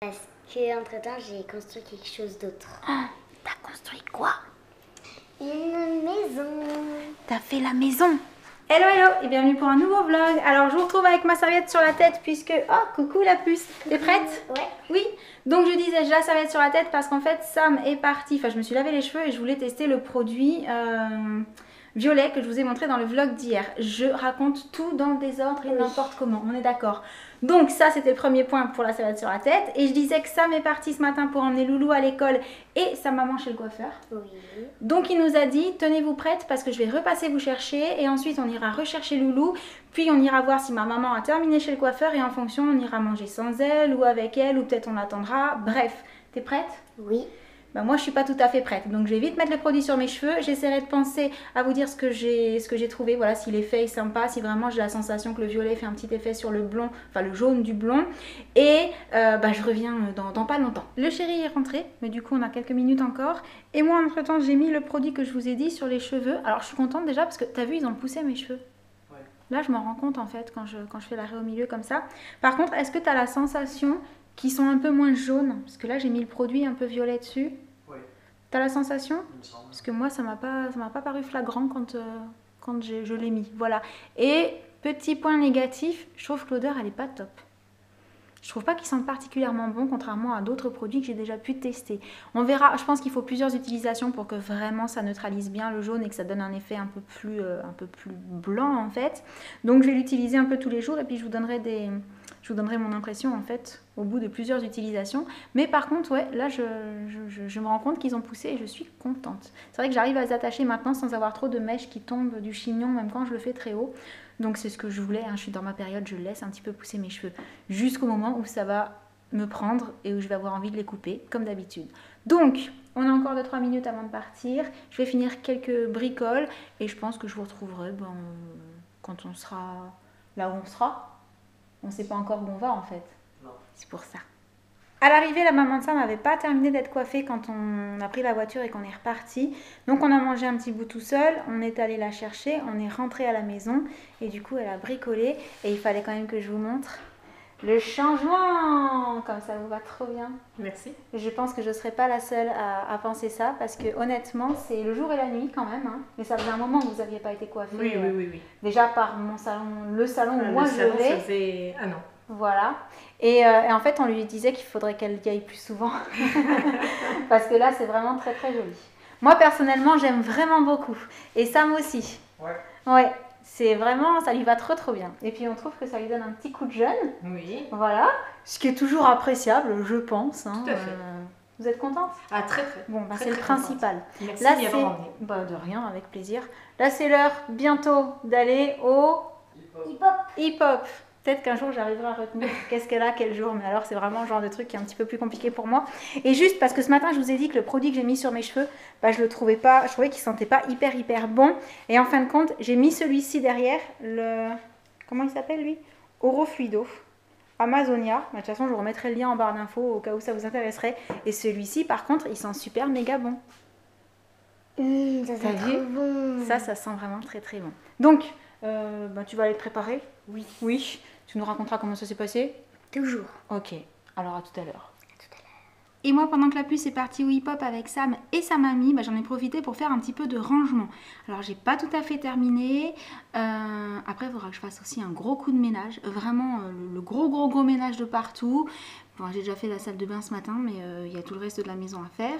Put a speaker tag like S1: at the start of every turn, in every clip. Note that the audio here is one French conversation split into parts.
S1: Parce que entre temps j'ai construit quelque chose d'autre.
S2: Ah, T'as construit quoi?
S1: Une maison.
S2: T'as fait la maison? Hello hello et bienvenue pour un nouveau vlog. Alors je vous retrouve avec ma serviette sur la tête puisque... Oh coucou la puce T'es prête?
S1: Ouais.
S2: Oui Donc je disais j'ai la serviette sur la tête parce qu'en fait Sam est parti, enfin je me suis lavé les cheveux et je voulais tester le produit euh, violet que je vous ai montré dans le vlog d'hier. Je raconte tout dans le désordre et
S1: Oui.
S2: n'importe comment, on est d'accord. Donc ça c'était le premier point pour la serviette sur la tête et je disais que Sam est parti ce matin pour emmener Loulou à l'école et sa maman chez le coiffeur.
S1: Oui.
S2: Donc il nous a dit tenez-vous prête parce que je vais repasser vous chercher et ensuite on ira rechercher Loulou puis on ira voir si ma maman a terminé chez le coiffeur et en fonction on ira manger sans elle ou avec elle ou peut-être on attendra. Bref, t'es prête?
S1: Oui.
S2: Bah moi je suis pas tout à fait prête. Donc je vais vite mettre le produit sur mes cheveux. J'essaierai de penser à vous dire ce que j'ai ce que j'ai trouvé. Voilà si l'effet est sympa si vraiment j'ai la sensation que le violet fait un petit effet sur le blond enfin le jaune du blond. Et euh, bah je reviens dans, dans pas longtemps. Le chéri est rentré mais du coup on a quelques minutes encore. Et moi entre temps j'ai mis le produit que je vous ai dit sur les cheveux. Alors je suis contente déjà parce que t'as vu ils ont poussé mes cheveux. Là, je m'en rends compte en fait quand je, quand je fais l'arrêt au milieu comme ça. Par contre, est-ce que tu as la sensation qu'ils sont un peu moins jaunes? Parce que là, j'ai mis le produit un peu violet dessus. T'as la sensation. Parce que moi, ça m'a pas, ça m'a pas paru flagrant quand, euh, quand je l'ai mis. Voilà. Et petit point négatif, je trouve que l'odeur, elle est pas top. Je trouve pas qu'ils sentent particulièrement bon, contrairement à d'autres produits que j'ai déjà pu tester. On verra. Je pense qu'il faut plusieurs utilisations pour que vraiment ça neutralise bien le jaune et que ça donne un effet un peu plus, euh, un peu plus blanc en fait. Donc je vais l'utiliser un peu tous les jours et puis je vous donnerai des, je vous donnerai mon impression en fait au bout de plusieurs utilisations. Mais par contre, ouais, là je, me rends compte qu'ils ont poussé et je suis contente. C'est vrai que j'arrive à les attacher maintenant sans avoir trop de mèches qui tombent du chignon, même quand je le fais très haut. Donc c'est ce que je voulais, hein. je suis dans ma période, je laisse un petit peu pousser mes cheveux jusqu'au moment où ça va me prendre et où je vais avoir envie de les couper, comme d'habitude. Donc, on a encore 2-3 minutes avant de partir. Je vais finir quelques bricoles et je pense que je vous retrouverai ben, quand on sera là où on sera. On ne sait pas encore où on va en fait. C'est pour ça. À l'arrivée, la maman de Sam n'avait pas terminé d'être coiffée quand on a pris la voiture et qu'on est reparti. Donc on a mangé un petit bout tout seul, on est allé la chercher, on est rentré à la maison et du coup elle a bricolé et il fallait quand même que je vous montre le changement. Comme ça vous va trop bien.
S3: Merci.
S2: Je pense que je ne serai pas la seule à, à penser ça parce que honnêtement c'est le jour et la nuit quand même. hein. Mais ça faisait un moment que vous n'aviez pas été coiffée.
S3: Oui,
S2: euh,
S3: oui, oui, oui.
S2: Déjà par mon salon, le salon où
S3: Ah,
S2: moi
S3: le
S2: je
S3: salon,
S2: vais.
S3: ça faisait un an.
S2: Voilà. Et, euh, et en fait, on lui disait qu'il faudrait qu'elle y aille plus souvent. Parce que là, c'est vraiment très très joli. Moi, personnellement, j'aime vraiment beaucoup. Et Sam aussi.
S3: Ouais.
S2: Ouais. C'est vraiment, ça lui va trop trop bien. Et puis, on trouve que ça lui donne un petit coup de jeune.
S3: Oui.
S2: Voilà. Ce qui est toujours appréciable, je pense. hein.
S3: Tout à fait.
S2: Euh, vous êtes contente?
S3: Ah, très, très.
S2: Bon, bah, c'est le
S3: contente.
S2: principal.
S3: Merci
S2: Là, c'est. Bah, de rien, avec plaisir. Là, c'est l'heure bientôt d'aller au
S1: Hip hop.
S2: hip-hop. Peut-être qu'un jour j'arriverai à retenir qu'est-ce qu'elle a, quel jour, mais alors c'est vraiment le genre de truc qui est un petit peu plus compliqué pour moi. Et juste parce que ce matin je vous ai dit que le produit que j'ai mis sur mes cheveux, bah, je le trouvais pas, je trouvais qu'il sentait pas hyper hyper bon. Et en fin de compte, j'ai mis celui-ci derrière, le. Comment il s'appelle lui? Orofluido. Amazonia. Bah, De toute façon, je vous remettrai le lien en barre d'infos au cas où ça vous intéresserait. Et celui-ci, par contre, il sent super méga bon.
S1: Mmh, ça sent
S2: vu?
S1: bon.
S2: Ça, ça sent vraiment très très bon. Donc, euh, bah, tu vas aller te préparer?
S1: Oui.
S2: Oui. Tu nous raconteras comment ça s'est passé
S1: Toujours.
S2: Ok, alors à tout à l'heure. Et moi, pendant que la puce est partie au hip-hop avec Sam et sa mamie, bah, j'en ai profité pour faire un petit peu de rangement. Alors, j'ai pas tout à fait terminé. Euh, après, il faudra que je fasse aussi un gros coup de ménage. Vraiment, euh, le, gros, gros, gros ménage de partout. Bon, j'ai déjà fait la salle de bain ce matin, mais euh, il y a tout le reste de la maison à faire.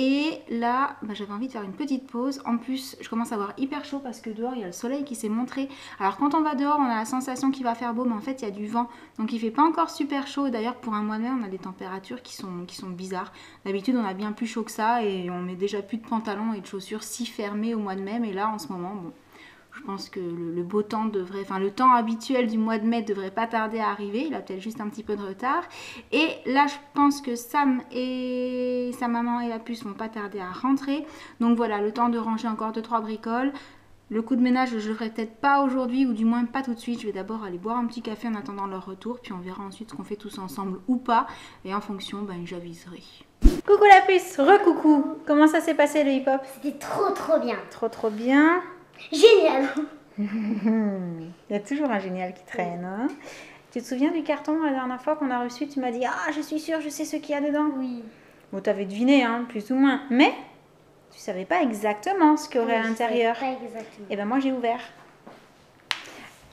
S2: Et là, bah, j'avais envie de faire une petite pause. En plus, je commence à avoir hyper chaud parce que dehors, il y a le soleil qui s'est montré. Alors, quand on va dehors, on a la sensation qu'il va faire beau, mais en fait, il y a du vent. Donc, il fait pas encore super chaud. D'ailleurs, pour un mois de mai, on a des températures qui sont, qui sont bizarres. D'habitude, on a bien plus chaud que ça et on met déjà plus de pantalons et de chaussures si fermés au mois de mai. Mais là, en ce moment, bon, je pense que le, le beau temps devrait, enfin le temps habituel du mois de mai devrait pas tarder à arriver. Il a peut-être juste un petit peu de retard. Et là, je pense que Sam et sa maman et la puce vont pas tarder à rentrer. Donc voilà, le temps de ranger encore deux trois bricoles. Le coup de ménage, je le ferai peut-être pas aujourd'hui ou du moins pas tout de suite. Je vais d'abord aller boire un petit café en attendant leur retour, puis on verra ensuite ce qu'on fait tous ensemble ou pas. Et en fonction, ben, j'aviserai. Coucou la puce, re-coucou. Comment ça s'est passé le hip-hop?
S1: C'était trop trop bien.
S2: Trop trop bien.
S1: Génial.
S2: Il y a toujours un génial qui traîne. hein. Tu te souviens du carton la dernière fois qu'on a reçu Tu m'as dit Ah, je suis sûre, je sais ce qu'il y a dedans.
S1: Oui.
S2: Bon, tu avais deviné, hein, plus ou moins. Mais tu savais pas exactement ce qu'il y aurait à
S1: Oui,
S2: l'intérieur.
S1: Pas exactement.
S2: Et ben moi, j'ai ouvert.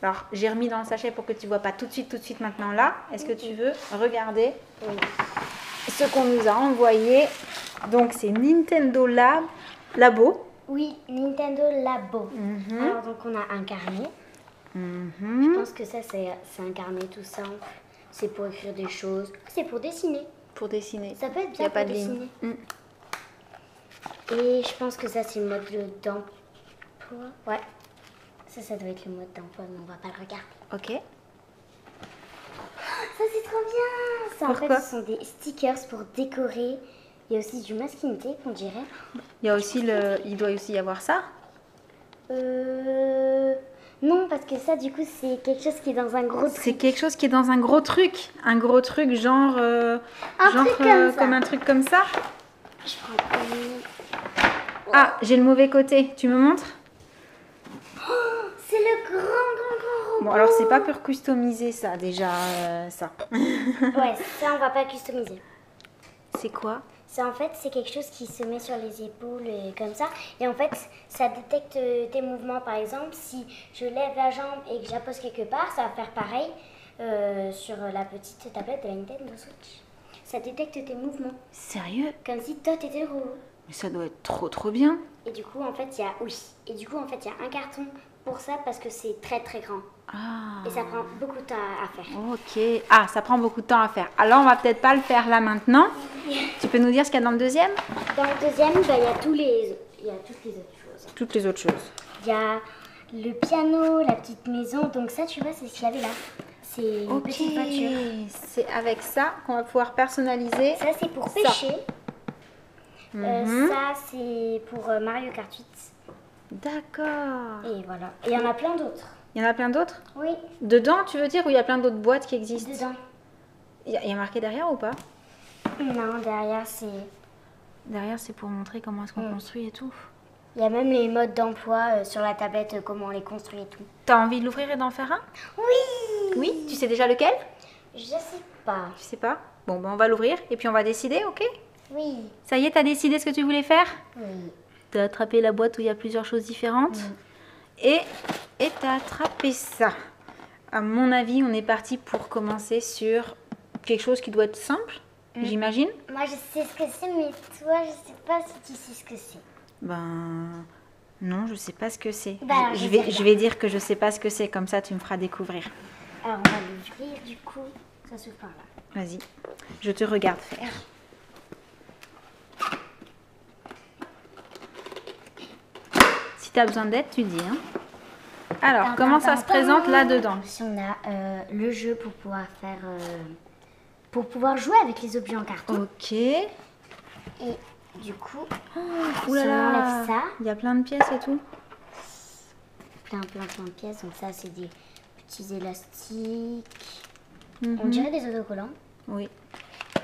S2: Alors, j'ai remis dans le sachet pour que tu vois pas tout de suite, tout de suite maintenant là. Est-ce que tu veux regarder
S1: Oui.
S2: ce qu'on nous a envoyé? Donc, c'est Nintendo Lab, Labo.
S1: Oui, Nintendo Labo.
S2: Mhm.
S1: Alors donc on a un carnet. Je
S2: Mhm.
S1: pense que ça c'est un carnet tout simple. C'est pour écrire des choses. C'est pour dessiner.
S2: Pour dessiner.
S1: Ça peut être bien
S2: a pas
S1: pour
S2: de ligne.
S1: dessiner.
S2: Mm.
S1: Et je pense que ça c'est le mode d'emploi. Ouais. Ça, ça doit être le mode d'emploi, mais on va pas le regarder.
S2: Ok.
S1: Ça c'est trop bien Ça en fait ce sont des stickers pour décorer. Il y a aussi du masking tape on dirait.
S2: Il y a aussi le. Il doit aussi y avoir ça.
S1: Euh... Non parce que ça du coup c'est quelque chose qui est dans un gros
S2: C'est
S1: truc.
S2: quelque chose qui est dans un gros truc. Un gros truc, genre. euh,
S1: Un
S2: genre
S1: truc comme
S2: euh,
S1: ça.
S2: comme un truc comme ça.
S1: Je prends.
S2: Ah, j'ai le mauvais côté. Tu me montres?
S1: C'est le grand grand grand robot.
S2: Bon, alors c'est pas pour customiser ça déjà, euh, ça.
S1: Ouais, ça on va pas customiser.
S2: C'est quoi?
S1: En fait c'est quelque chose qui se met sur les épaules et comme ça. Et en fait ça détecte euh, tes mouvements. Par exemple si je lève la jambe et que j'appose quelque part, ça va faire pareil euh, sur la petite tablette de la Nintendo Switch. Ça détecte tes mouvements.
S2: Sérieux?
S1: Comme si toi t'étais le robot.
S2: Mais ça doit être trop trop bien.
S1: Et du coup en fait il y a oui. Et du coup en fait il y a un carton pour ça parce que c'est très très grand.
S2: Ah.
S1: Et ça prend beaucoup de temps à- faire.
S2: Ok. Ah, ça prend beaucoup de temps à faire. Alors on va peut-être pas le faire là maintenant. Tu peux nous dire ce qu'il y a dans le deuxième?
S1: Dans le deuxième, bah, il y a tous les il y a toutes les autres choses.
S2: Toutes les autres choses.
S1: Il y a le piano, la petite maison. Donc ça, tu vois, c'est ce qu'il y avait là. C'est une petite voiture.
S2: C'est avec ça qu'on va pouvoir personnaliser.
S1: Ça, c'est pour
S2: Ça.
S1: pêcher. Euh,
S2: Mhm.
S1: ça, c'est pour euh, Mario Kart 8.
S2: D'accord.
S1: Et voilà. Et il y en a plein d'autres.
S2: Il y en a plein d'autres
S1: Oui,
S2: Dedans, tu veux dire, ou il y a plein d'autres boîtes qui existent
S1: dedans.
S2: Il y, a- il y a marqué derrière ou pas
S1: Non, derrière, c'est...
S2: Derrière, c'est pour montrer comment est-ce qu'on
S1: Mm.
S2: construit et tout.
S1: Il y a même les modes d'emploi euh, sur la tablette, euh, comment on les construit et tout.
S2: T'as envie de l'ouvrir et d'en faire un
S1: Oui
S2: Oui Tu sais déjà lequel
S1: Je sais pas.
S2: Tu sais pas Bon, ben on va l'ouvrir et puis on va décider, ok
S1: Oui.
S2: Ça y est, t'as décidé ce que tu voulais faire
S1: Oui.
S2: T'as attrapé la boîte où il y a plusieurs choses différentes et et t'as attrapé ça. À mon avis, on est parti pour commencer sur quelque chose qui doit être simple, j'imagine.
S1: Moi, je sais ce que c'est, mais toi, je sais pas si tu sais ce que c'est.
S2: Ben non, je sais pas ce que c'est.
S1: Bah,
S2: je, vais,
S1: bien.
S2: je vais dire que je sais pas ce que c'est, comme ça tu me feras découvrir.
S1: Alors, on va l'ouvrir, du coup. Ça se par là.
S2: Vas-y, je te regarde faire. Tu as besoin d'aide, tu dis. hein. Alors, comment ça se présente là-dedans?
S1: Si on a euh, le jeu pour pouvoir faire. euh, pour pouvoir jouer avec les objets en carton.
S2: Ok.
S1: Et du coup, on enlève ça,
S2: il y a plein de pièces et tout.
S1: plein, plein, plein de pièces. Donc, ça, c'est des petits élastiques.
S2: Mhm.
S1: On dirait des autocollants.
S2: Oui.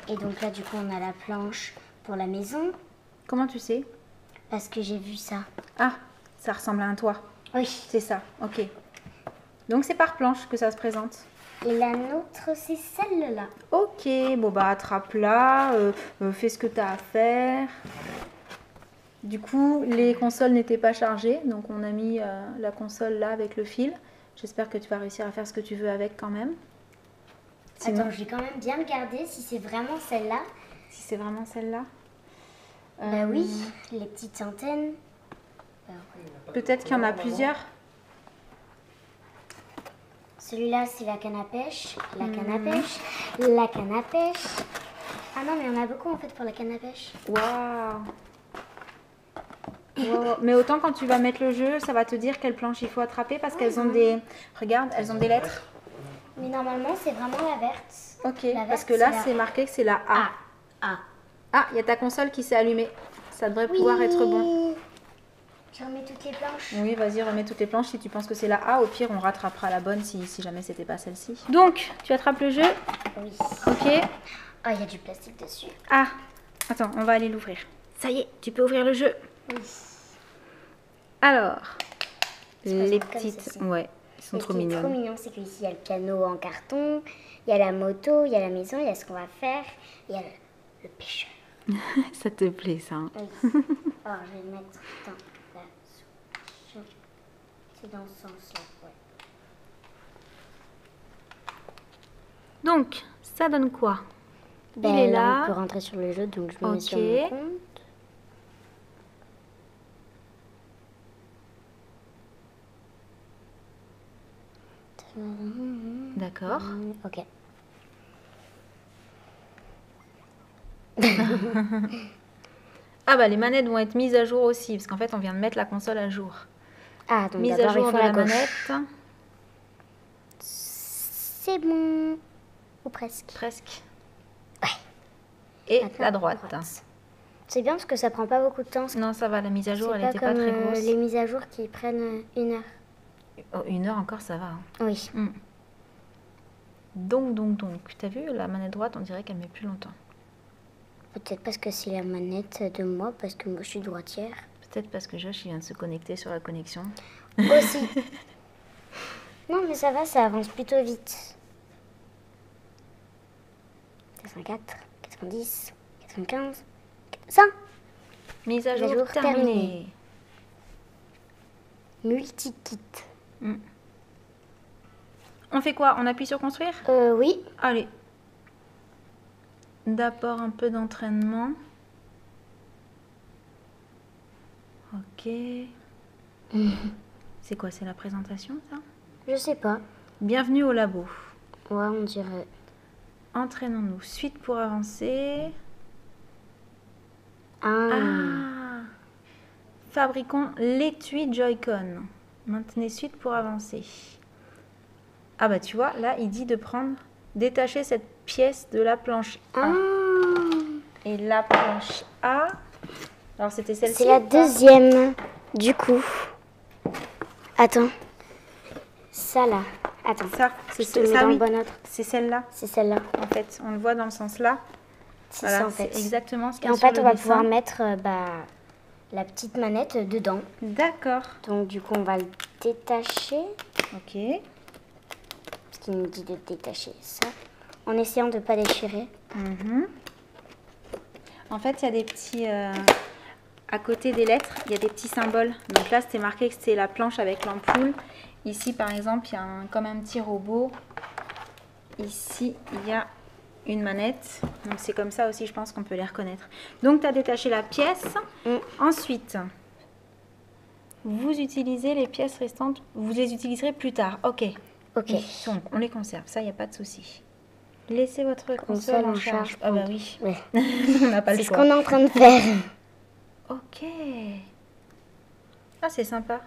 S1: Et donc, là, du coup, on a la planche pour la maison.
S2: Comment tu sais?
S1: Parce que j'ai vu ça.
S2: Ah, ça ressemble à un toit.
S1: Oui.
S2: C'est ça, ok. Donc c'est par planche que ça se présente.
S1: Et la nôtre, c'est celle-là.
S2: Ok, bon bah attrape-la, euh, euh, fais ce que tu as à faire. Du coup, les consoles n'étaient pas chargées, donc on a mis euh, la console là avec le fil. J'espère que tu vas réussir à faire ce que tu veux avec quand même. Sinon,
S1: Attends, je vais quand même bien regarder si c'est vraiment celle-là.
S2: si c'est vraiment celle-là.
S1: Bah oui, les petites antennes.
S2: Peut-être qu'il y en a plusieurs.
S1: Celui-là, c'est la canne à pêche, la canne à pêche, la canne à pêche. Ah non, mais en a beaucoup en fait pour la canne à pêche.
S2: Waouh Wow. Mais autant quand tu vas mettre le jeu, ça va te dire quelle planche il faut attraper parce qu'elles ont des... Regarde, elles ont des lettres.
S1: Mais normalement, c'est vraiment la verte.
S2: Ok,
S1: La
S2: parce que là
S1: c'est la-
S2: marqué que c'est la A.
S1: Ah,
S2: il y a ta console qui s'est allumée. Ça devrait pouvoir être bon.
S1: Je remets toutes les planches.
S2: Oui, vas-y, remets toutes les planches si tu penses que c'est la A. Au pire, on rattrapera la bonne si, si jamais c'était pas celle-ci. Donc, tu attrapes le jeu.
S1: Oui.
S2: Ok.
S1: Ah, il y a du plastique dessus.
S2: Ah, attends, on va aller l'ouvrir. Ça y est, tu peux ouvrir le jeu.
S1: Oui.
S2: Alors, les petites, ouais, Ils sont
S1: Et ce
S2: trop
S1: qui est
S2: mignons.
S1: trop mignon, c'est qu'ici, il y a le piano en carton, il y a la moto, il y a la maison, il y a ce qu'on va faire, il y a le, le pêcheur.
S2: Ça te plaît, ça hein
S1: Oui. Alors, je vais le mettre soupe. C'est dans ce sens-là, ouais.
S2: Donc, ça donne quoi?
S1: Ben,
S2: Il est
S1: là,
S2: là.
S1: on peut rentrer sur le jeu, donc je me mets sur
S2: Ok.
S1: mon compte.
S2: D'accord.
S1: Ok.
S2: Ah bah les manettes vont être mises à jour aussi, parce qu'en fait on vient de mettre la console à jour.
S1: Ah, donc
S2: Mise à
S1: il
S2: jour
S1: faut
S2: de
S1: la
S2: manette,
S1: C'est bon. Ou presque.
S2: presque. Et
S1: Maintenant,
S2: la droite.
S1: C'est bien parce que ça prend pas beaucoup de temps.
S2: Non, ça va, la mise à jour, elle n'était pas très
S1: euh,
S2: grosse.
S1: les mises à jour qui prennent euh, une heure.
S2: Oh, une heure encore, ça va. hein.
S1: Oui.
S2: Donc, donc, donc, t'as vu, la manette droite, on dirait qu'elle met plus longtemps.
S1: Peut-être parce que c'est la manette de moi, parce que moi je suis droitière.
S2: Peut-être parce que Josh, il vient de se connecter sur la connexion.
S1: Aussi. non, mais ça va, ça avance plutôt vite. 84, 90, 95, 100.
S2: Mise à jour,
S1: jour
S2: terminée.
S1: terminée. Multi-kit.
S2: On fait quoi? On appuie sur construire?
S1: Euh, oui.
S2: Allez. D'abord un peu d'entraînement. Ok. C'est quoi C'est la présentation, ça?
S1: Je sais pas.
S2: Bienvenue au labo.
S1: Ouais, on dirait.
S2: Entraînons-nous. Suite pour avancer.
S1: Ah.
S2: Ah Fabriquons l'étui Joy-Con. Maintenez suite pour avancer. Ah bah tu vois, là il dit de prendre, détacher cette pièce de la planche A.
S1: Ah.
S2: Et la planche A, alors c'était celle-ci
S1: C'est la deuxième, du coup. Attends. Ça là. Attends.
S2: Ça,
S1: C'est ce dans
S2: oui.
S1: bon.
S2: C'est celle-là,
S1: C'est celle-là.
S2: en fait. On le voit dans le sens là.
S1: C'est
S2: Voilà,
S1: ça en fait.
S2: exactement ce qu'il
S1: Et
S2: y a
S1: en
S2: sur
S1: fait,
S2: le
S1: on va
S2: dessin.
S1: pouvoir mettre euh, bah, la petite manette dedans.
S2: D'accord.
S1: Donc du coup, on va le détacher.
S2: Ok.
S1: Parce qu'il nous dit de détacher ça. En essayant de ne pas déchirer.
S2: Mhm. En fait, il y a des petits. euh, à côté des lettres, il y a des petits symboles. Donc là, c'était marqué que c'était la planche avec l'ampoule. Ici, par exemple, il y a un- comme un petit robot. Ici, il y a une manette. Donc c'est comme ça aussi, je pense qu'on peut les reconnaître. Donc, tu as détaché la pièce.
S1: Mm.
S2: Ensuite, vous utilisez les pièces restantes. Vous les utiliserez plus tard. Ok.
S1: Ok.
S2: Oui, donc, on les conserve. Ça, il n'y a pas de souci. Laissez votre console,
S1: Console
S2: en
S1: en
S2: charge. Ah bah oui.
S1: Ouais.
S2: on n'a pas le
S1: C'est ce
S2: choix.
S1: qu'on est en train de faire.
S2: Ok. Ah, c'est sympa.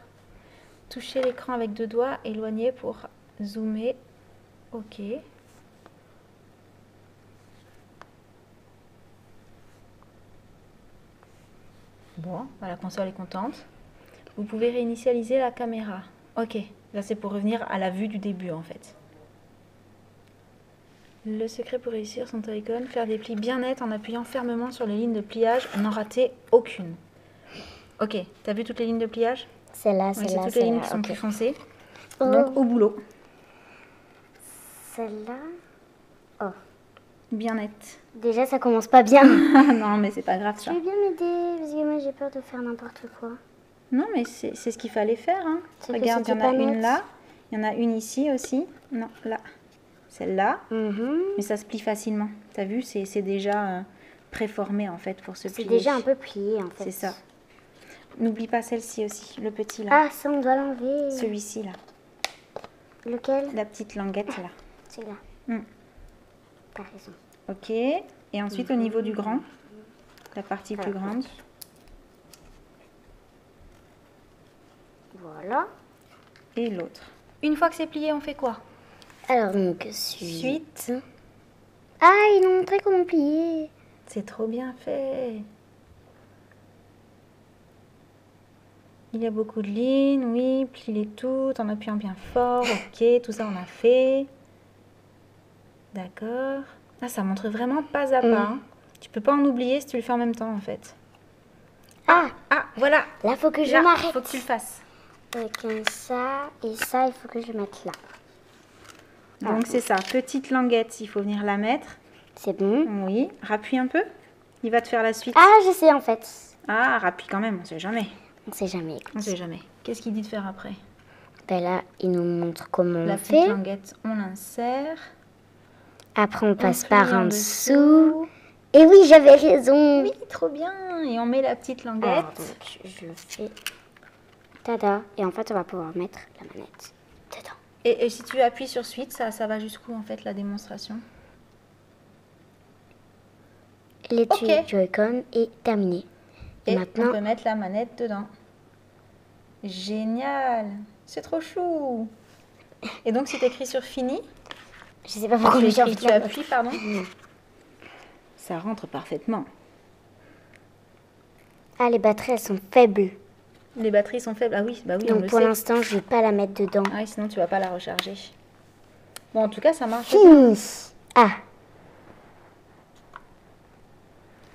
S2: Touchez l'écran avec deux doigts, éloigner pour zoomer. Ok. Bon, bah, la console est contente. Vous pouvez réinitialiser la caméra. Ok, là c'est pour revenir à la vue du début en fait. Le secret pour réussir son Toy-Con, faire des plis bien nets en appuyant fermement sur les lignes de pliage, n'en rater aucune. Ok, t'as vu toutes les lignes de pliage?
S1: Celle-là,
S2: Oui, C'est
S1: celle-là,
S2: toutes les lignes
S1: celle-là.
S2: qui sont plus foncées.
S1: Oh.
S2: Donc au boulot,
S1: Celle-là.
S2: bien net.
S1: Déjà, ça commence pas bien.
S2: Non, mais c'est pas grave
S1: tu
S2: ça.
S1: veux bien m'aider Parce que moi, j'ai peur de faire n'importe quoi.
S2: Non, mais c'est ce qu'il fallait faire. Hein. Regarde, il y en a une
S1: net.
S2: là, il y en a une ici aussi. Non, là. Celle-là.
S1: Mhm.
S2: Mais ça se plie facilement. T'as vu, c'est c'est déjà euh, préformé en fait pour se
S1: C'est
S2: plier.
S1: déjà un peu plié, en fait.
S2: C'est ça. N'oublie pas celle-ci aussi, le petit là.
S1: Ah, ça, on doit l'enlever.
S2: Celui-ci là.
S1: Lequel
S2: La petite languette là.
S1: Celui-là.
S2: Mm.
S1: T'as raison.
S2: Ok. Et ensuite au niveau du grand, la partie plus grande.
S1: Voilà.
S2: Et l'autre. Une fois que c'est plié, on fait quoi?
S1: Alors, donc, suite.
S2: Suite.
S1: Ah, ils nous ont montré comment plier.
S2: C'est trop bien fait. Il y a beaucoup de lignes, oui, plie-les toutes en appuyant bien fort, ok, tout ça on a fait. D'accord. Ah, ça montre vraiment pas à pas.
S1: Mm.
S2: hein. Tu peux pas en oublier si tu le fais en même temps en fait.
S1: Ah,
S2: Ah, voilà.
S1: là, faut que je m'arrête.
S2: faut que tu le fasses.
S1: avec ça et ça, il faut que je mette là.
S2: Donc c'est ça, petite languette, il faut venir la mettre.
S1: C'est bon.
S2: Oui, rappuie un peu. Il va te faire la suite.
S1: Ah, je sais en fait.
S2: Ah, rappuie quand même, on sait jamais.
S1: On sait jamais.
S2: On sait jamais. Qu'est-ce qu'il dit de faire après?
S1: Ben là, il nous montre comment
S2: La
S1: on
S2: petite
S1: fait.
S2: languette, on l'insère.
S1: Après, on passe par
S2: en dessous.
S1: dessous. Et oui, j'avais raison.
S2: Oui, trop bien. Et on met la petite languette.
S1: donc, je fais. Tada. Et en fait, on va pouvoir mettre la manette dedans.
S2: Et, et si tu appuies sur suite, ça, ça va jusqu'où en fait la démonstration?
S1: Les
S2: Ok.
S1: Joy-Con est terminé. Et,
S2: Et
S1: maintenant,
S2: on peut mettre la manette dedans. Génial C'est trop chou Et donc si tu écris sur fini,
S1: je sais pas pourquoi
S2: tu,
S1: j'ai envie
S2: tu appuies, pardon? Ça rentre parfaitement.
S1: Ah, les batteries, elles sont faibles.
S2: Les batteries sont faibles. Ah oui, bah oui, on
S1: Donc
S2: le
S1: pour
S2: sait.
S1: l'instant, je vais pas la mettre dedans.
S2: Ah oui, sinon tu vas pas la recharger. Bon, en tout cas, ça marche.
S1: Fini. Ah,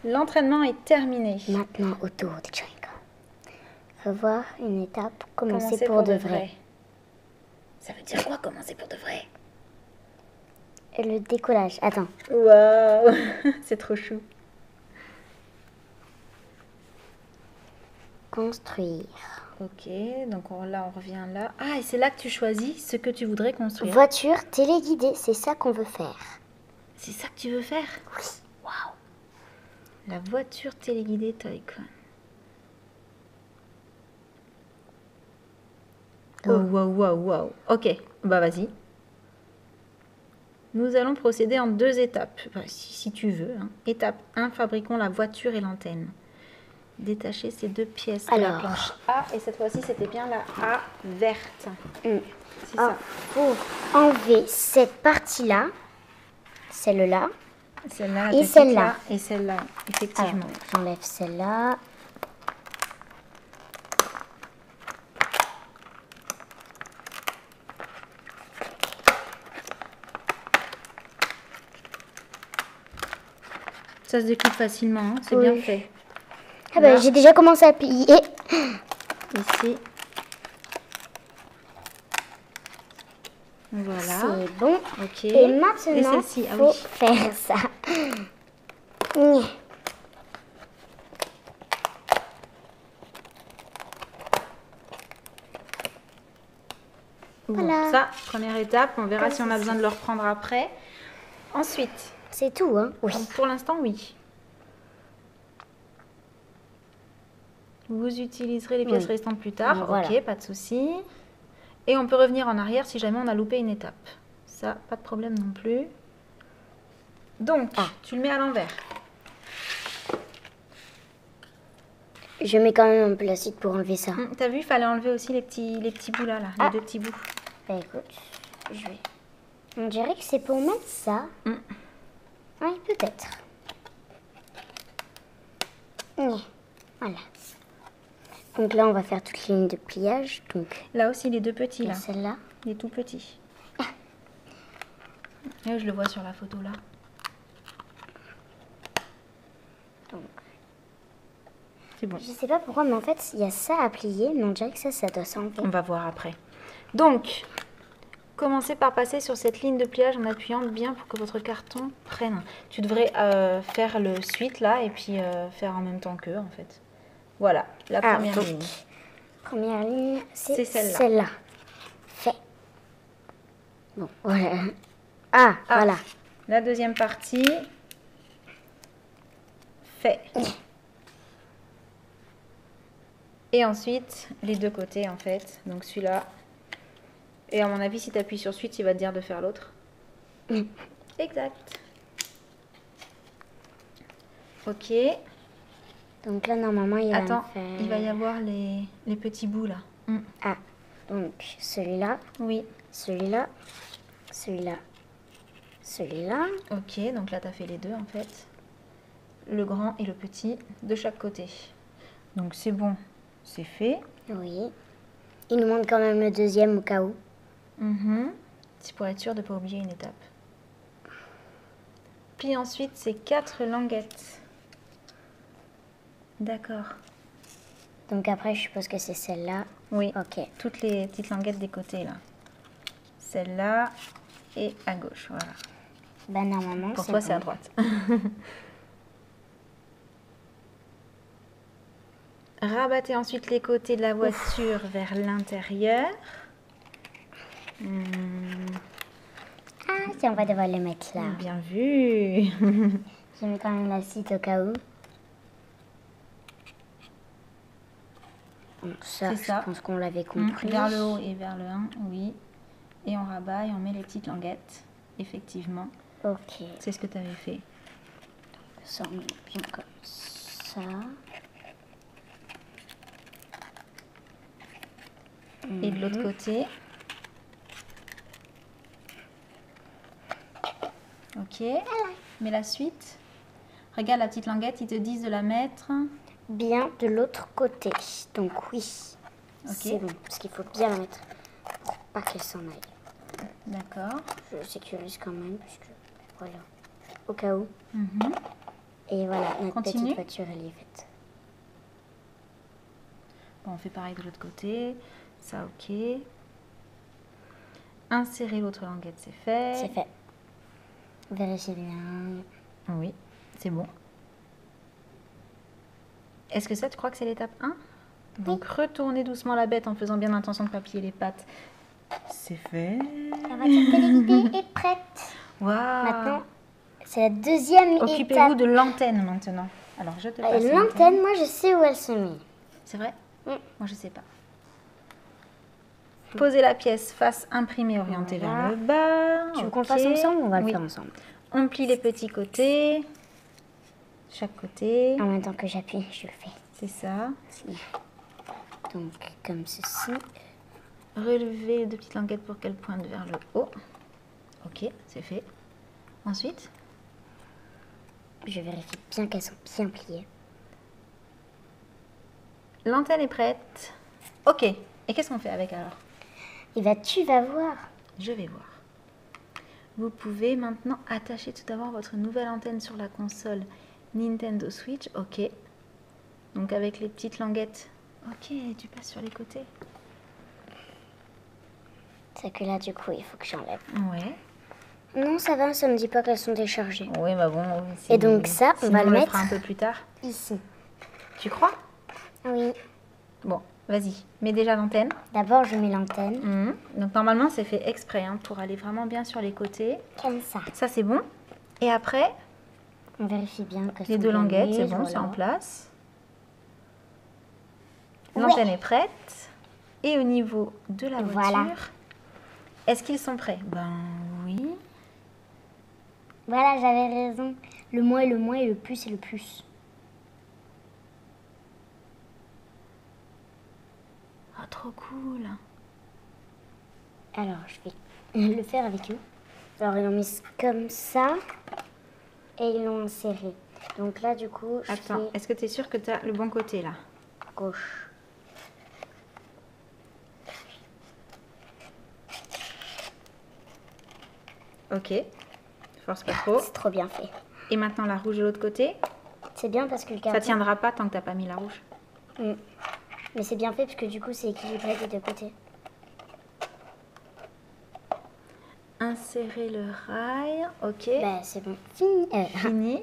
S2: L'entraînement est terminé.
S1: maintenant au tour des Joy-Con. Revoir une étape, commencer,
S2: Commencer
S1: pour, de vrai.
S2: Ça veut dire quoi, commencer pour de vrai?
S1: Le décollage. Attends.
S2: Waouh C'est trop chou.
S1: Construire.
S2: Ok, donc on- là, on revient là. Ah, et c'est là que tu choisis ce que tu voudrais construire.
S1: Voiture téléguidée, c'est ça qu'on veut faire.
S2: C'est ça que tu veux faire?
S1: Oui.
S2: Waouh La voiture téléguidée Toycon. Oh, waouh, waouh, waouh. Ok, bah vas-y. Nous allons procéder en deux étapes, si, si tu veux. hein. Étape 1, fabriquons la voiture et l'antenne. Détacher ces deux pièces de la
S1: Alors.
S2: planche A, et cette fois-ci c'était bien la A verte.
S1: Mm.
S2: C'est ça.
S1: faut enlever cette partie-là, celle-là.
S2: Celle-là,
S1: Et celle-là.
S2: là, et celle-là,
S1: Alors,
S2: effectivement.
S1: j'enlève celle-là.
S2: Ça se découpe facilement, hein, c'est
S1: Oui.
S2: bien fait.
S1: Ah bah, j'ai déjà commencé à plier.
S2: Ici. Voilà.
S1: C'est bon.
S2: Ok.
S1: Et maintenant,
S2: celle-ci, ah
S1: faut
S2: oui.
S1: faire ça.
S2: Bon,
S1: Voilà.
S2: ça, première étape. On verra si on a besoin de le reprendre après. Ensuite,
S1: C'est tout, hein Oui.
S2: donc pour l'instant, oui. Vous utiliserez les pièces
S1: Oui.
S2: restantes plus tard.
S1: Voilà.
S2: Ok, pas de souci. Et on peut revenir en arrière si jamais on a loupé une étape. Ça, pas de problème non plus. Donc,
S1: Ah.
S2: tu le mets à l'envers.
S1: Je mets quand même un l'acide pour enlever ça.
S2: Hum, T'as vu, il fallait enlever aussi les petits, les petits bouts là, là, les
S1: Ah.
S2: deux petits bouts.
S1: Bah écoute, je vais... On dirait que c'est pour mettre ça.
S2: Mm.
S1: Oui, peut-être. Gna. Voilà. Donc là, on va faire toute ligne de pliage. Donc,
S2: Là aussi, les deux petits là,
S1: celle-là.
S2: les tout petits. Et je le vois sur la photo là.
S1: Donc.
S2: C'est bon.
S1: Je sais pas pourquoi, mais en fait, il y a ça à plier. Mais on dirait que ça, ça doit s'enlever.
S2: On va voir après. Donc, commencez par passer sur cette ligne de pliage en appuyant bien pour que votre carton prenne. Tu devrais euh, faire le suite là et puis euh, faire en même temps qu'eux en fait. Voilà, la
S1: Ah,
S2: première
S1: donc,
S2: ligne.
S1: Première ligne, c'est
S2: C'est celle-là.
S1: celle-là. Fait. Bon, voilà. Ah,
S2: Ah.
S1: voilà.
S2: La deuxième partie, fait. Et ensuite, les deux côtés en fait. Donc celui-là. Et à mon avis, si tu appuies sur suite, il va te dire de faire l'autre.
S1: Mm.
S2: Exact. Ok.
S1: Donc là, normalement, il va me
S2: Attends,
S1: faire...
S2: il va y avoir les, les petits bouts là. Mm.
S1: Ah, donc celui-là,
S2: Oui.
S1: celui-là, celui-là, celui-là.
S2: Ok, donc là, tu as fait les deux en fait. Le grand et le petit de chaque côté. Donc c'est bon, c'est fait.
S1: Oui. Il nous manque quand même le deuxième au cas où.
S2: Mhm. C'est pour être sûr de ne pas oublier une étape. Puis ensuite, c'est quatre languettes. D'accord.
S1: Donc après, je suppose que c'est celle-là.
S2: Oui.
S1: Ok.
S2: Toutes les petites languettes des côtés là. Celle-là et à gauche, voilà.
S1: Bah normalement,
S2: Pour toi, c'est à droite. Rabattez ensuite les côtés de la voiture vers l'intérieur. Hmm,
S1: Ah, tiens, on va devoir les mettre là.
S2: bien vu.
S1: Je mets quand même la cite au cas où. Ça, je pense qu'on l'avait
S2: Hmm,
S1: compris.
S2: Vers le haut et vers le 1, oui. Et on rabat et on met les petites languettes. Effectivement,
S1: Ok.
S2: c'est ce que tu avais fait.
S1: Ça, on met bien comme ça.
S2: Et de l'autre côté. Ok. Mais la suite. Regarde la petite languette, ils te disent de la mettre.
S1: Bien de l'autre côté. Donc oui. C'est bon, parce qu'il faut bien la mettre pour pas qu'elle s'en aille.
S2: D'accord.
S1: Je sécurise quand même, puisque voilà. Au cas où.
S2: Mhm.
S1: Et voilà, notre
S2: Continue.
S1: petite voiture, elle est faite.
S2: Bon, on fait pareil de l'autre côté. Ça, ok. Insérer l'autre languette, c'est fait.
S1: C'est fait. Vérifiez bien.
S2: Oui, c'est bon. Est-ce que ça, tu crois que c'est l'étape 1 Donc, retournez doucement la bête en faisant bien attention de papiller les pattes. C'est fait.
S1: La voiture téléguidée est prête.
S2: Waouh
S1: Maintenant, c'est la deuxième
S2: Occupez-vous
S1: étape.
S2: de l'antenne maintenant. Alors, je te
S1: Et
S2: passe
S1: L'antenne, moi, je sais où elle se met.
S2: C'est vrai
S1: Mm.
S2: Moi, je sais pas. Posez la pièce face imprimée orientée
S1: Voilà.
S2: vers le bas.
S1: Tu veux qu'on le fasse ensemble ou on va le faire ensemble?
S2: On plie les petits côtés. Chaque côté.
S1: En même temps que j'appuie, je le fais.
S2: C'est ça.
S1: Donc, comme ceci.
S2: Relevez les deux petites languettes pour qu'elles pointent vers le haut. Ok, c'est fait. Ensuite,
S1: Je vérifie bien qu'elles sont bien pliées.
S2: l'antenne est prête. Ok, et qu'est-ce qu'on fait avec alors?
S1: Et bah, tu vas voir.
S2: Je vais voir. Vous pouvez maintenant attacher tout d'abord votre nouvelle antenne sur la console Nintendo Switch. Ok. Donc avec les petites languettes. Ok, tu passes sur les côtés.
S1: C'est que là, du coup, il faut que j'enlève.
S2: Ouais.
S1: Non, ça va, ça me dit pas qu'elles sont déchargées.
S2: Oui, bah bon.
S1: Et donc ça, on
S2: sinon,
S1: va le
S2: le
S1: mettre
S2: fera un peu plus tard.
S1: Ici.
S2: Tu crois?
S1: Oui.
S2: Bon, vas-y. Mets déjà l'antenne.
S1: D'abord, je mets l'antenne.
S2: Mhm. Donc normalement, c'est fait exprès hein, pour aller vraiment bien sur les côtés.
S1: Comme ça.
S2: Ça, c'est bon. Et après,
S1: On vérifie bien que
S2: les deux languettes, c'est bon, c'est en place. L'antenne est prête. Et au niveau de la voiture,
S1: Voilà.
S2: est-ce qu'ils sont prêts? Ben oui.
S1: Voilà, j'avais raison. Le moins et le moins et le plus et le plus.
S2: Oh, trop cool.
S1: Alors, je vais le faire avec eux. Alors, ils l'ont mis comme ça et ils l'ont inséré. Donc là, du coup, je
S2: Attends,
S1: fais
S2: est-ce que tu es sûr que tu as le bon côté là?
S1: Gauche.
S2: Ok. Force pas trop.
S1: C'est trop bien fait.
S2: Et maintenant la rouge de l'autre côté?
S1: C'est bien parce que le
S2: Ça
S1: carton...
S2: tiendra pas tant que t'as pas mis la rouge.
S1: Mm. Mais c'est bien fait parce que du coup, c'est équilibré des deux côtés.
S2: Insérer le rail. Ok.
S1: Bah, c'est bon. Fini.
S2: Fini.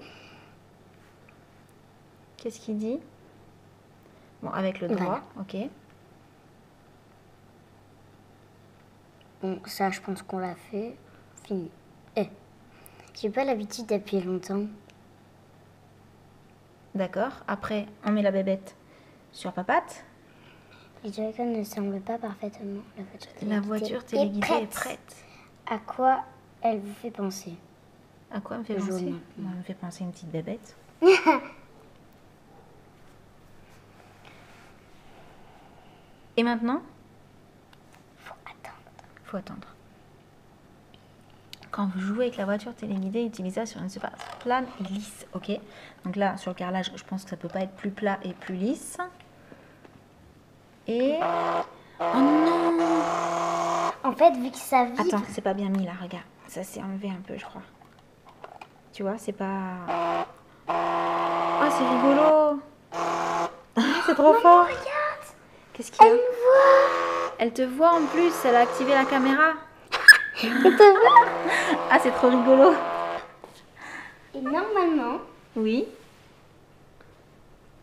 S2: Qu'est-ce qu'il dit? Bon, avec le droit, ok.
S1: Bon, ça, je pense qu'on l'a fait. Fini. Eh. J'ai pas l'habitude d'appuyer longtemps.
S2: D'accord. Après, on met la bébête sur papate.
S1: Les Joy-Con ne semblent pas parfaitement. La voiture téléguidée,
S2: La voiture téléguidée est prête.
S1: À quoi elle vous fait penser?
S2: À quoi elle me fait penser? Moi, Elle me fait penser à une petite bébête. Et maintenant?
S1: Faut attendre.
S2: faut attendre. Quand vous jouez avec la voiture téléguidée, utilisez-la sur une surface plane et lisse. Ok? Donc là, sur le carrelage, je pense que ça peut pas être plus plat et plus lisse. Et... Oh non
S1: En fait, vu que ça vibre,
S2: Attends, c'est pas bien mis là, regarde. Ça s'est enlevé un peu, je crois. Tu vois, c'est pas... Oh, c'est rigolo C'est trop fort Qu'est-ce qu'il y a Elle voit. Elle te voit en plus, elle a activé la caméra. ah, c'est trop rigolo.
S1: Et normalement.
S2: Oui.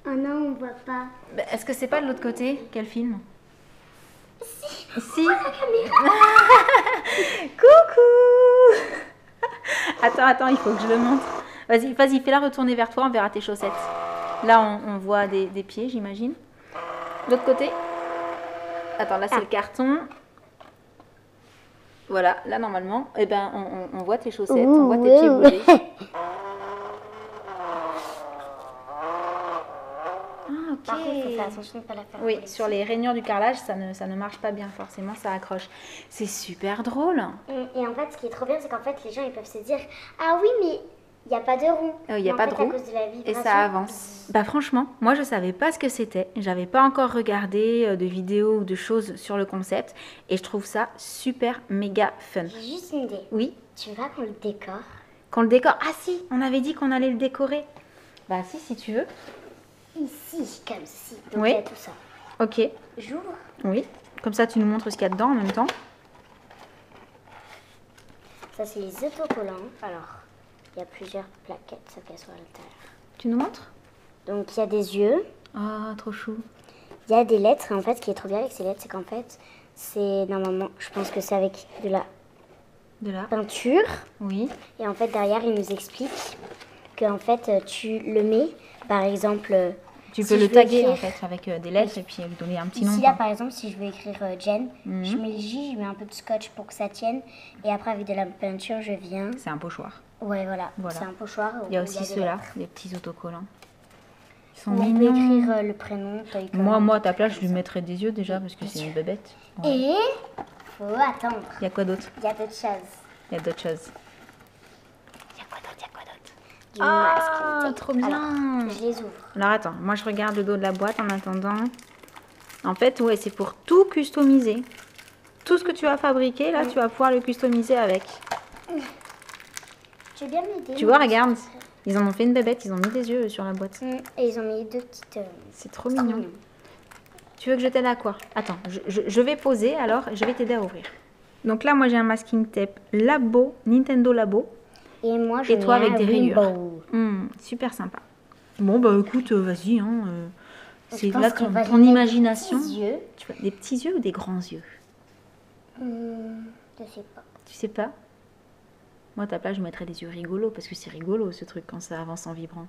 S1: Oh non, on voit pas.
S2: Bah, est-ce que c'est pas de l'autre côté qu'elle filme?
S1: Si. La.
S2: Coucou. attends, attends, il faut que je le montre. Vas-y, vas-y, fais-la retourner vers toi, on verra tes chaussettes. Là, on, voit des, pieds, j'imagine. L'autre côté. Attends, là, c'est le carton. Voilà, là, normalement, eh ben, on, voit tes chaussettes, on voit tes pieds bouger.
S1: Par contre, il faut faire attention de ne pas la faire.
S2: Oui, sur les rainures du carrelage, ça ne, ça ne marche pas bien, forcément, ça accroche. C'est super drôle.
S1: Et en fait, ce qui est trop bien, c'est qu'en fait, les gens, ils peuvent se dire Ah oui, mais il n'y a pas de roue.
S2: Euh, il n'y a pas de roue. et ça avance. Bah franchement, moi je savais pas ce que c'était. J'avais pas encore regardé euh, de vidéos ou de choses sur le concept. Et je trouve ça super méga fun.
S1: J'ai juste une idée.
S2: Oui.
S1: Tu veux qu'on le décore?
S2: Qu'on le décore Ah si, on avait dit qu'on allait le décorer. Bah si, si tu veux.
S1: Ici, comme ci. Donc il y a tout ça.
S2: Ok.
S1: J'ouvre
S2: Oui. Comme ça, tu nous montres ce qu'il y a dedans en même temps.
S1: Ça, c'est les autocollants. Alors, il y a plusieurs plaquettes, ça fait sur l'intérieur.
S2: Tu nous montres?
S1: Donc, il y a des yeux.
S2: Ah, trop chou.
S1: Il y a des lettres. Et en fait, ce qui est trop bien avec ces lettres, c'est qu'en fait, c'est normalement, je pense que c'est avec de la,
S2: de la
S1: peinture.
S2: Oui.
S1: Et en fait, derrière, il nous explique que en fait, tu le mets, par exemple.
S2: Tu peux le taguer en fait avec euh, des lettres et puis lui donner un petit nom.
S1: Ici, là, par exemple, si je veux écrire euh, Jen, mhm. je mets le J, je mets un peu de scotch pour que ça tienne. Et après, avec de la peinture, je viens.
S2: C'est un pochoir.
S1: Ouais, voilà. C'est un pochoir.
S2: Il y a aussi ceux-là, des petits autocollants.
S1: Ils sont mignons. On peut écrire euh, le prénom.
S2: Moi, moi, à ta place, je lui mettrais des yeux déjà parce que c'est une bébête.
S1: Et faut attendre.
S2: Il y a quoi d'autre
S1: Il y a d'autres choses.
S2: Il y a d'autres choses.
S1: Il y a quoi d'autre Il y a quoi d'autre
S2: ah, trop bien.
S1: Alors, je les ouvre.
S2: Alors attends, moi je regarde le dos de la boîte en attendant. En fait, ouais, c'est pour tout customiser. Tout ce que tu as fabriqué, là, tu vas pouvoir le customiser avec.
S1: Tu bien m'aider
S2: Tu vois, regarde. Ils en ont fait une bébête, ils ont mis des yeux sur la boîte.
S1: Mm, et ils ont mis deux petites... Euh,
S2: c'est trop mignon. Tu veux que je t'aide à quoi? Attends, je, je, vais poser, alors je vais t'aider à ouvrir. Donc là, moi j'ai un masking tape Labo, Nintendo Labo.
S1: Et moi, je
S2: Et toi avec des rayures. Hmm, super sympa. Bon, bah écoute, euh, vas-y. Hein, euh, c'est là ton, ton imagination.
S1: Des petits yeux.
S2: Tu vois, des petits yeux ou des grands yeux?
S1: Hmm, Je sais pas.
S2: Tu sais pas? Moi, à ta place, je mettrais des yeux rigolos parce que c'est rigolo ce truc quand ça avance en vibrant.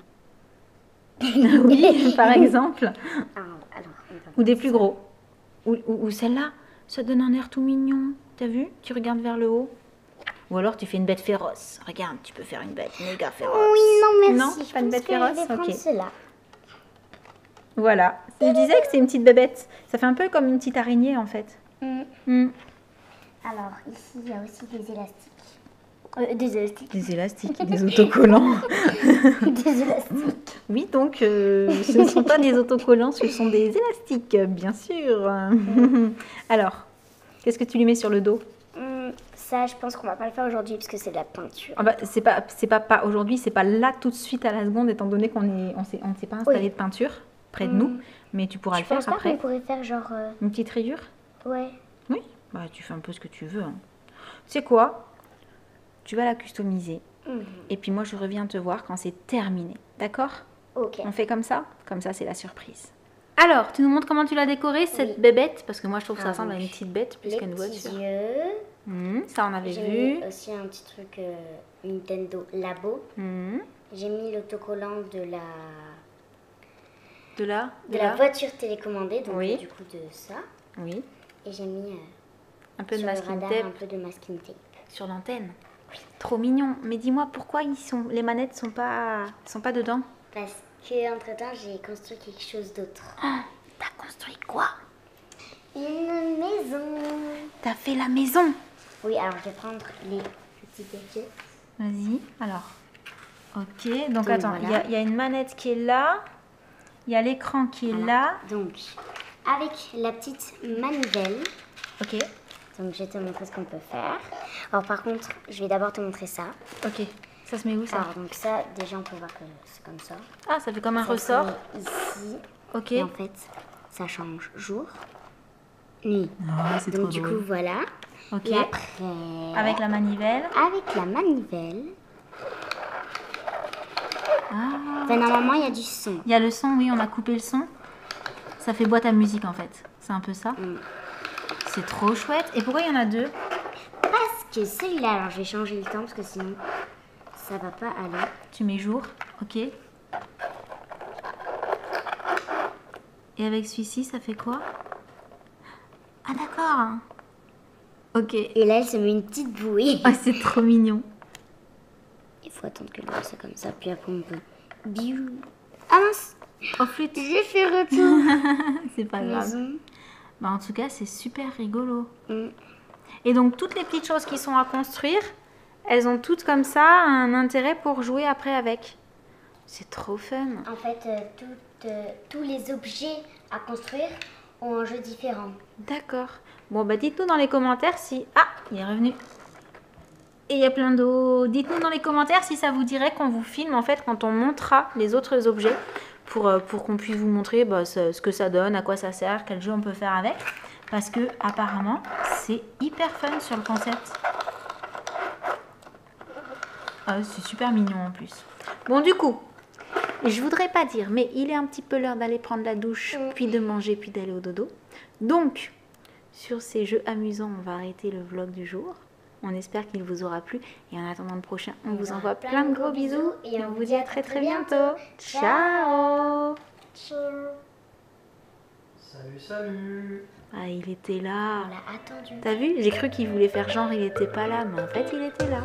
S2: oui, par exemple.
S1: Ah,
S2: ou des plus gros. Ou, ou celle-là, ça donne un air tout mignon. T'as vu? Tu regardes vers le haut. Ou alors tu fais une bête féroce. Regarde, tu peux faire une bête méga féroce.
S1: Oui, non, merci.
S2: Non, pas une bête féroce
S1: Ok. Cela.
S2: Voilà. Je disais que c'est une petite bébête. Ça fait un peu comme une petite araignée en fait.
S1: Mm. Mm. Alors, ici, il y a aussi des élastiques. Euh, des élastiques.
S2: Des élastiques, des autocollants.
S1: des élastiques.
S2: Oui, donc euh, ce ne sont pas des autocollants, ce sont des élastiques, bien sûr. Mm. Alors, qu'est-ce que tu lui mets sur le dos?
S1: Ça, je pense qu'on va pas le faire aujourd'hui parce que c'est de la peinture.
S2: Ah bah, c'est pas, c'est pas, pas aujourd'hui, c'est pas là tout de suite à la seconde, étant donné qu'on est, on s'est, on s'est pas installé de peinture près de nous, hmm. mais tu pourras le faire après.
S1: On pourrait faire genre euh,
S2: une petite rayure?
S1: Ouais.
S2: Oui. Bah tu fais un peu ce que tu veux. Hein. Tu sais quoi? Tu vas la customiser. Mhm. Et puis moi je reviens te voir quand c'est terminé. D'accord?
S1: Ok.
S2: On fait comme ça? Comme ça c'est la surprise. Alors, tu nous montres comment tu l'as décorée, cette bébête? Parce que moi, je trouve que ça ah, ressemble à une petite bête plus qu'à une voiture.
S1: yeux.
S2: Mmh, ça, on avait
S1: vu.
S2: J'ai
S1: aussi un petit truc euh, Nintendo Labo.
S2: Mmh.
S1: J'ai mis l'autocollant de la...
S2: De la
S1: De, la... voiture télécommandée, donc du coup de ça.
S2: Oui.
S1: Et j'ai mis... Euh,
S2: un peu de masking
S1: radar,
S2: tape.
S1: Un peu de masking tape.
S2: Sur l'antenne oui. Trop mignon. Mais dis-moi, pourquoi ils sont... les manettes sont pas... sont pas dedans?
S1: Parce entre temps j'ai construit quelque chose d'autre.
S2: Oh, T'as construit quoi?
S1: Une maison.
S2: T'as fait la maison?
S1: Oui, alors je vais prendre les petits papiers.
S2: Vas-y, alors. Ok, donc, attends, il y, a une manette qui est là. Il y a l'écran qui est là.
S1: Donc, avec la petite manivelle.
S2: Ok.
S1: Donc, je vais te montrer ce qu'on peut faire. Alors, par contre, je vais d'abord te montrer ça.
S2: Ok. Ça se met où ça
S1: Alors, donc ça, déjà, on peut voir que c'est comme ça.
S2: Ah, ça fait comme un ressort
S1: Ici.
S2: Ok.
S1: Et en fait, ça change jour. Oui.
S2: Ah, c'est trop
S1: Donc du coup, voilà.
S2: Ok.
S1: Et après,
S2: Avec la manivelle.
S1: avec la manivelle,
S2: Ah.
S1: enfin, normalement, il y a du son.
S2: Il y a le son, oui, on a coupé le son. Ça fait boîte à musique en fait. C'est un peu ça.
S1: Mm.
S2: C'est trop chouette. Et pourquoi il y en a deux?
S1: Parce que celui-là, alors je vais changer le temps parce que sinon, ça va pas aller.
S2: Tu mets jour, ok. Et avec celui-ci, ça fait quoi? Ah d'accord. Ok.
S1: Et là, elle se met une petite bouée.
S2: Oh, c'est trop mignon.
S1: Il faut attendre que l'eau soit comme ça, puis après on peut. Biou. Ah mince,
S2: Oh flûte.
S1: j'ai fait retour.
S2: c'est pas grave.
S1: Maison.
S2: Bah, en tout cas, c'est super rigolo.
S1: Mm.
S2: Et donc, toutes les petites choses qui sont à construire, elles ont toutes comme ça un intérêt pour jouer après avec. C'est trop fun.
S1: En fait, euh, euh, tous les objets à construire ont un jeu différent.
S2: D'accord. Bon, bah dites-nous dans les commentaires si... Ah, il est revenu. Et il y a plein d'eau. Dites-nous dans les commentaires si ça vous dirait qu'on vous filme en fait quand on montrera les autres objets pour, euh, pour qu'on puisse vous montrer bah, ce, ce que ça donne, à quoi ça sert, quel jeu on peut faire avec. Parce que apparemment, c'est hyper fun sur le concept. Ah, c'est super mignon en plus. Bon, du coup, je voudrais pas dire, mais il est un petit peu l'heure d'aller prendre la douche, puis de manger, puis d'aller au dodo. Donc, sur ces jeux amusants, on va arrêter le vlog du jour. On espère qu'il vous aura plu. Et en attendant le prochain, on vous envoie plein de gros bisous. Et on vous dit à très très bientôt. Ciao
S3: Salut, salut
S2: Ah, il était là.
S1: On l'a attendu.
S2: T'as vu? J'ai cru qu'il voulait faire genre il était pas là, mais en fait il était là.